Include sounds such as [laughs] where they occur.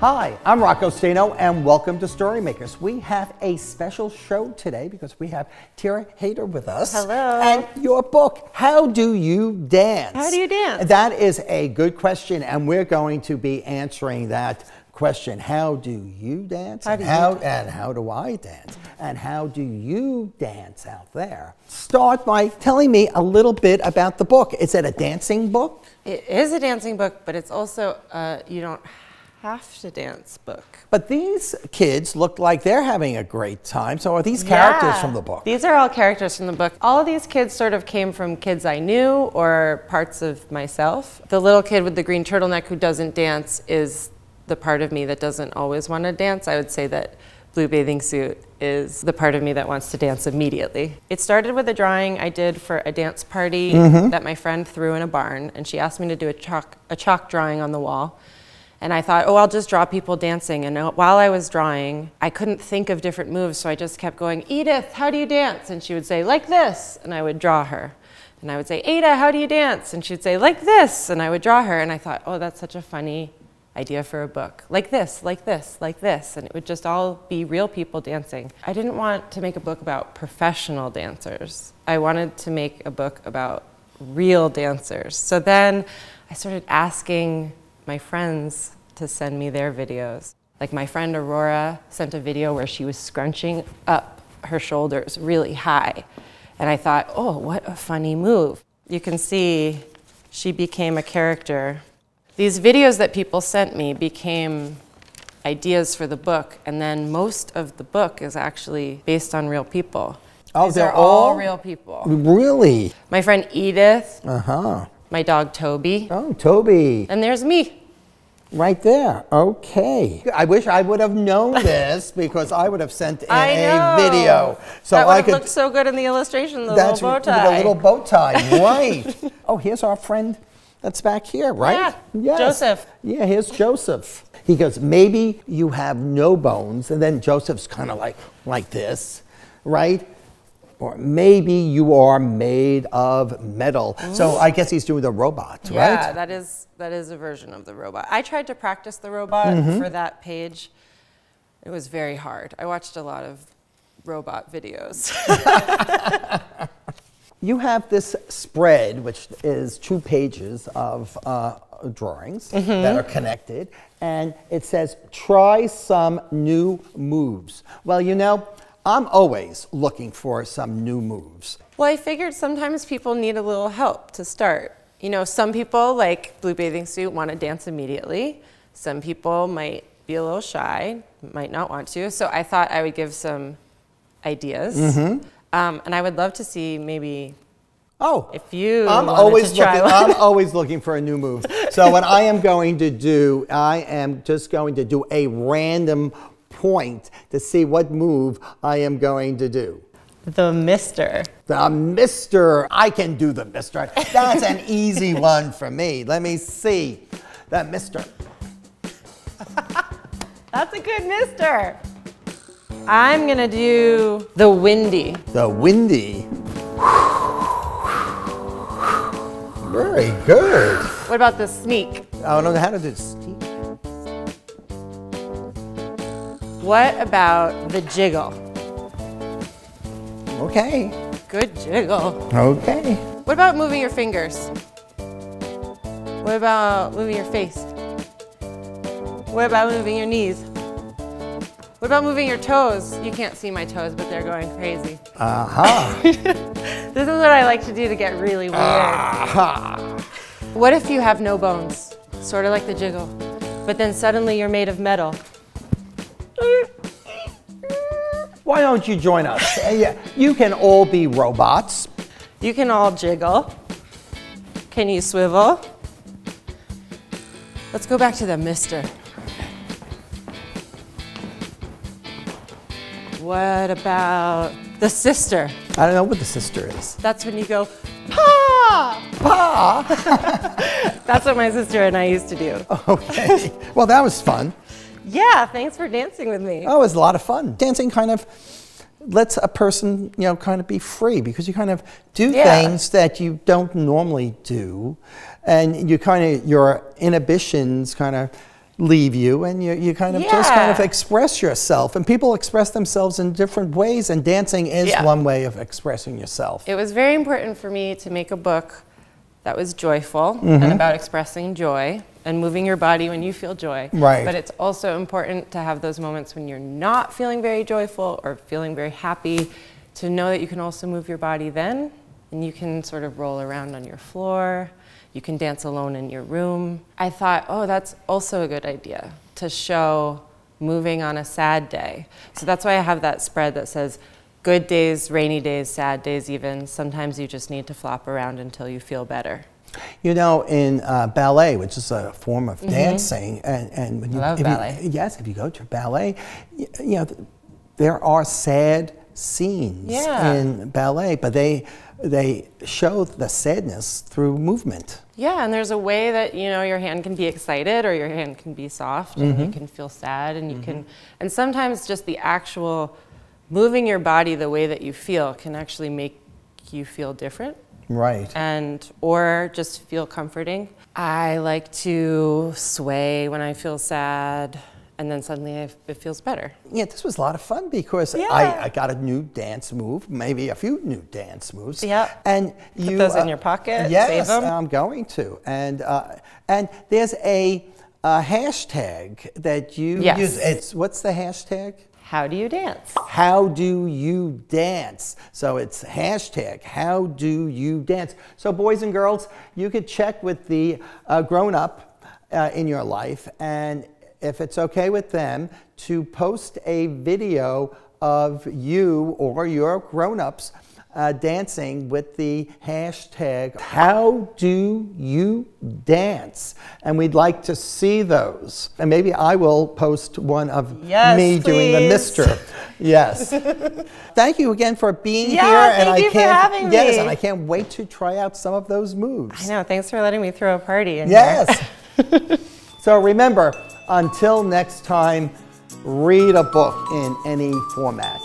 Hi, I'm Rocco Staino, and welcome to Storymakers. We have a special show today because we have Thyra Heder with us. Hello. And your book, How Do You Dance? How do you dance? That is a good question, and we're going to be answering that question. How do you dance? How and do you how, dance? And how do I dance? And how do you dance out there? Start by telling me a little bit about the book. Is it a dancing book? It is a dancing book, but it's also uh, you don't have to dance book. But these kids look like they're having a great time. So are these characters Yeah. from the book? These are all characters from the book. All of these kids sort of came from kids I knew or parts of myself. The little kid with the green turtleneck who doesn't dance is the part of me that doesn't always want to dance. I would say that blue bathing suit is the part of me that wants to dance immediately. It started with a drawing I did for a dance party mm-hmm. that my friend threw in a barn, and she asked me to do a chalk, a chalk drawing on the wall. And I thought, oh, I'll just draw people dancing. And uh, while I was drawing, I couldn't think of different moves, so I just kept going, Edith, how do you dance? And she would say, like this. And I would draw her. And I would say, Ada, how do you dance? And she'd say, like this. And I would draw her. And I thought, oh, that's such a funny idea for a book. Like this, like this, like this. And it would just all be real people dancing. I didn't want to make a book about professional dancers. I wanted to make a book about real dancers. So then I started asking my friends to send me their videos. Like my friend Aurora sent a video where she was scrunching up her shoulders really high. And I thought, oh, what a funny move. You can see she became a character. These videos that people sent me became ideas for the book, and then most of the book is actually based on real people. Oh, These they're all all- real people. Really? My friend Edith, Uh huh. my dog Toby, Oh, Toby, and there's me. Right there. Okay. I wish I would have known [laughs] this because I would have sent in I a know. video so that would I have could. looked so good in the illustration, the that's little bow with tie. the little bow tie, [laughs] right? oh, here's our friend that's back here, right? Yeah, Joseph. Yeah, here's Joseph. He goes, maybe you have no bones, and then Joseph's kind of like like this, right? Or maybe you are made of metal. So I guess he's doing the robot, Yeah, right? that is that is a version of the robot. I tried to practice the robot Mm-hmm. for that page. It was very hard. I watched a lot of robot videos. [laughs] [laughs] You have this spread, which is two pages of uh, drawings Mm-hmm. that are connected, and it says, try some new moves. Well, you know, I'm always looking for some new moves. well, I figured sometimes people need a little help to start. You know, some people like Blue Bathing Suit want to dance immediately. Some people might be a little shy, might not want to. So I thought I would give some ideas. Mm-hmm. Um, and I would love to see maybe Oh, if you I'm always looking. one. I'm always looking for a new move. So what I am going to do, I am just going to do a random point to see what move I am going to do. the Mister. The Mister, I can do the Mister. That's an easy [laughs] one for me. Let me see. The Mister. [laughs] That's a good mister. I'm gonna do the windy. The Windy. Very good. What about the sneak? Oh, I don't know how to do this. What about the jiggle? Okay. Good jiggle. Okay. What about moving your fingers? What about moving your face? What about moving your knees? What about moving your toes? You can't see my toes, but they're going crazy. Uh-huh. [laughs] This is what I like to do to get really weird. Aha. What if you have no bones? Sort of like the jiggle. But then suddenly you're made of metal. Why don't you join us? Uh, you can all be robots. You can all jiggle. Can you swivel? Let's go back to the mister. What about the sister? I don't know what the sister is. That's when you go, Pa! Pa! [laughs] That's what my sister and I used to do. [laughs] okay. Well, that was fun. Yeah, thanks for dancing with me. Oh, it was a lot of fun. Dancing kind of lets a person, you know, kind of be free because you kind of do Yeah. things that you don't normally do. And you kind of, your inhibitions kind of, leave you and you, you kind of just kind of express yourself. And people express themselves in different ways, and dancing is Yeah. one way of expressing yourself. It was very important for me to make a book that was joyful Mm-hmm. and about expressing joy and moving your body when you feel joy. Right. But it's also important to have those moments when you're not feeling very joyful or feeling very happy to know that you can also move your body then and you can sort of roll around on your floor. You can dance alone in your room. I thought, oh, that's also a good idea to show moving on a sad day. So that's why I have that spread that says good days, rainy days, sad days, even. Sometimes you just need to flop around until you feel better. You know, in uh, ballet, which is a form of dancing, and, and when you, Mm-hmm. if you- yes, if you go to ballet, y- you know, there are sad scenes Yeah. in ballet, but they they show the sadness through movement. Yeah, and there's a way that you know your hand can be excited or your hand can be soft, and you can feel sad, and you can, and sometimes just the actual moving your body the way that you feel can actually make you feel different. Right. and or just feel comforting. I like to sway when I feel sad, and then suddenly I, it feels better. Yeah, this was a lot of fun because Yeah. I, I got a new dance move, maybe a few new dance moves. Yeah. And you those in your pocket, Yes. I'm going to. And uh, and there's a, a hashtag that you Yes. use. It's what's the hashtag? How do you dance? How do you dance? So it's hashtag how do you dance. So boys and girls, you could check with the uh, grown up uh, in your life, and if it's okay with them, to post a video of you or your grown ups. Uh, dancing with the hashtag how do you dance and we'd like to see those and maybe i will post one of Yes, me doing the please. mister Yes. [laughs] Thank you again for being Yeah, here. and thank I you for can't, having Yes, me. and I can't wait to try out some of those moves. I know. Thanks for letting me throw a party. In Yes. [laughs] so remember, until next time, read a book in any format.